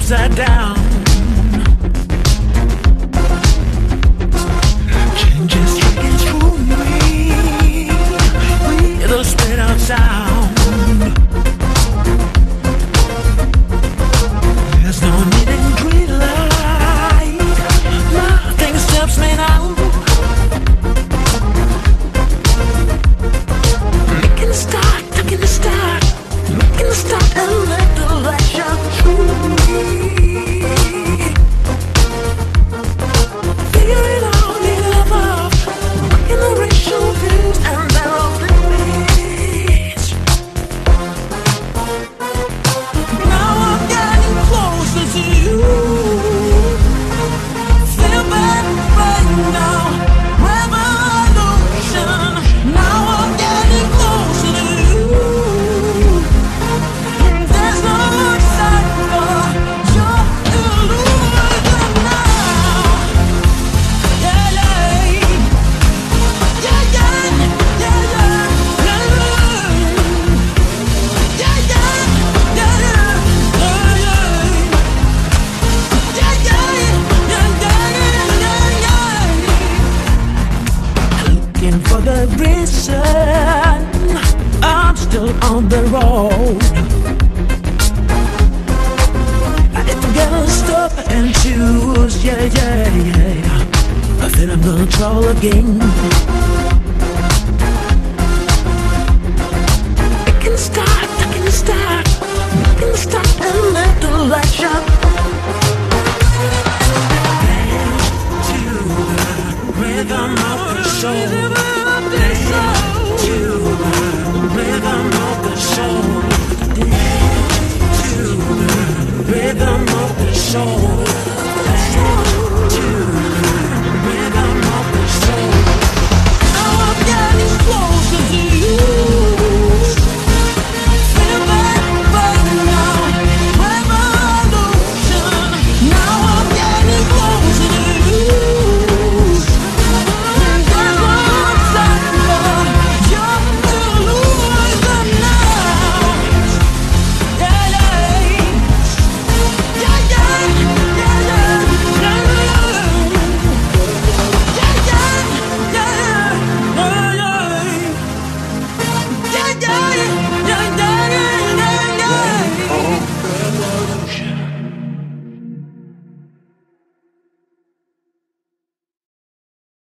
upside down. reason I'm still on the road. If I'm gonna stop and choose, yeah, yeah, yeah. I think I'm gonna travel again.